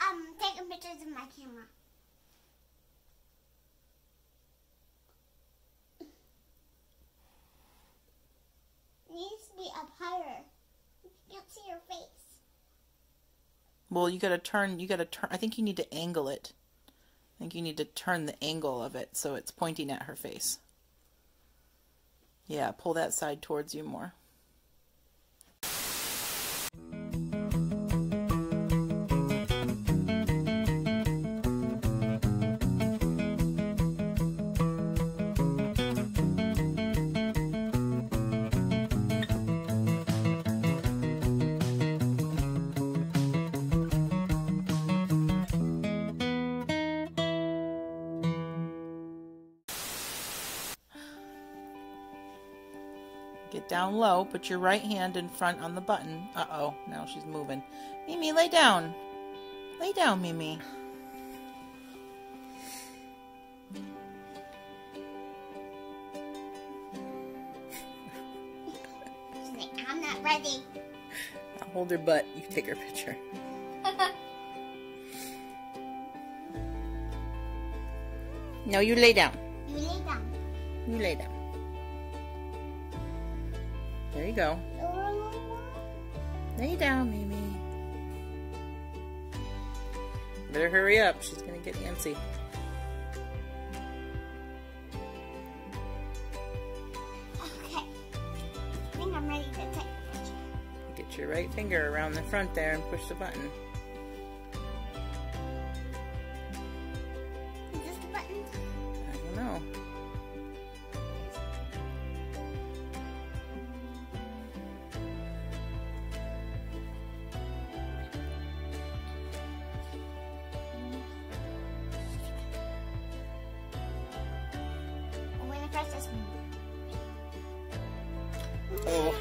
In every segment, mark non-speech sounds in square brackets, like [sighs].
Um, taking pictures of my camera. Needs to be up higher. You can't see your face. Well, you gotta turn, you gotta turn, I think you need to angle it. I think you need to turn the angle of it so it's pointing at her face. Yeah, pull that side towards you more. Get down low, put your right hand in front on the button. Uh oh, now she's moving. Mimi, lay down. Lay down, Mimi. She's like, I'm not ready. I'll hold her butt. You take her picture. [laughs] No, you lay down. you lay down. You lay down. There you go. Lay down, Mimi. Better hurry up. She's gonna get antsy. Okay. I think I'm ready to take. Get your right finger around the front there and push the button. Oh.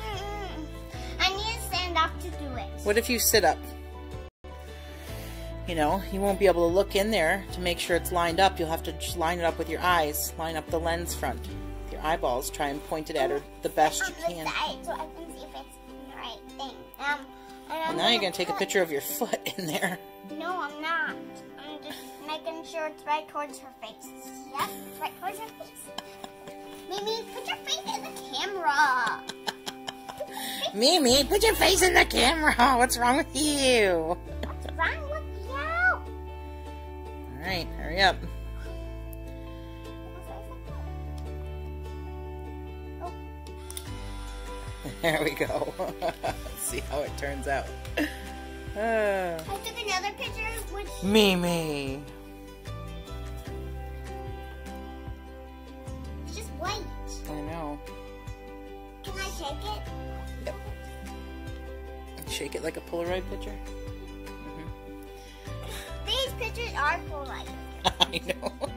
I need to stand up to do it. What if you sit up? You know, you won't be able to look in there to make sure it's lined up. You'll have to just line it up with your eyes. Line up the lens front. With your eyeballs. Try and point it at her the best you can. so I can see if it's the right thing. Um, Well, now you're going to take a picture of your foot in there. No, I'm not. I'm just making sure it's right towards her face. Yep, it's right towards her face. Mimi, put your face in the camera. Mimi, put your face in the camera. [laughs] What's wrong with you? What's wrong with you? All right, hurry up. Oh, [laughs] There we go. [laughs] See how it turns out. Uh, I took another picture, which [sighs] Mimi. is just white. I know. Can I shake it? Shake it like a Polaroid picture. Mm-hmm. These pictures are Polaroid. [laughs] I know. [laughs]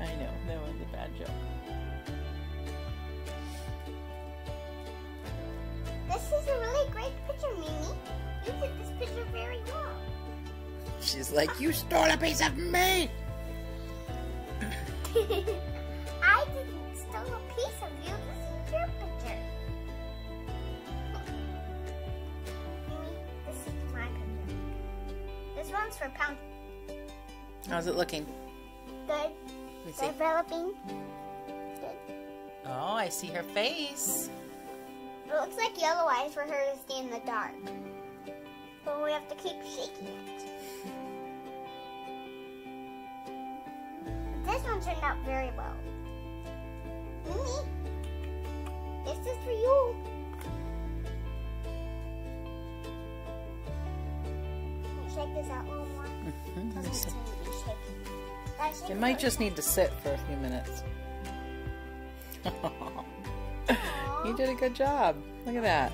I know. That was a bad joke. This is a really great picture, Mimi. You did this picture very well. She's like, you stole a piece of me. [laughs] for pound. How's it looking? Good. Let me see. Developing. Good. Oh, I see her face. It looks like yellow eyes for her to stay in the dark. But we have to keep shaking it. This one turned out very well. Mimi, this is for you. Shake this out a little more. Let me Doesn't see. seem to be shaking. Gotta shake It might just need to sit for a few minutes. [laughs] [laughs] you did a good job. Look at that.